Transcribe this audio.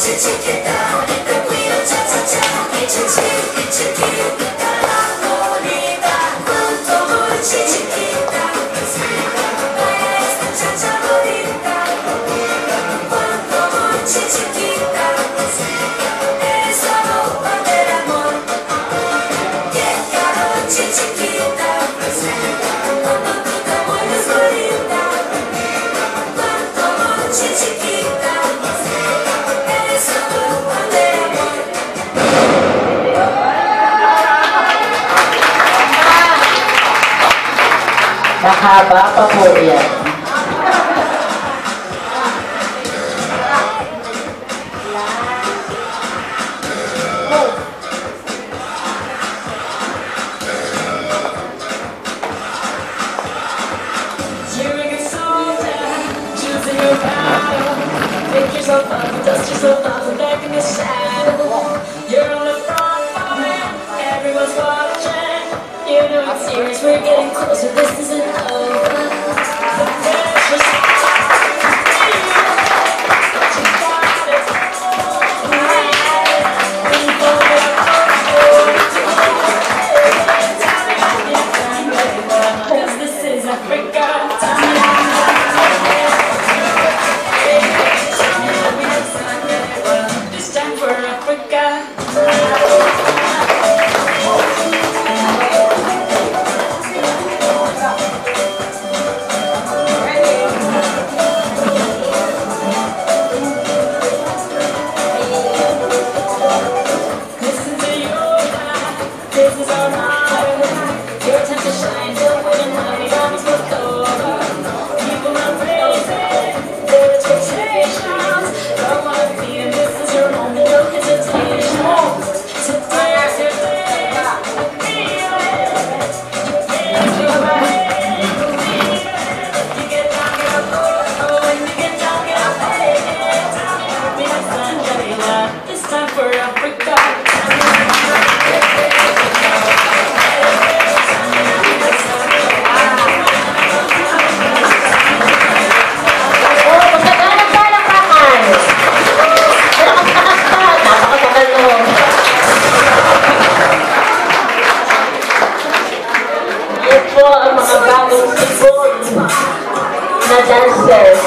Did you get that? haba pa po yan. Dust yourself off dust yourself off and so this isn't over. Rose.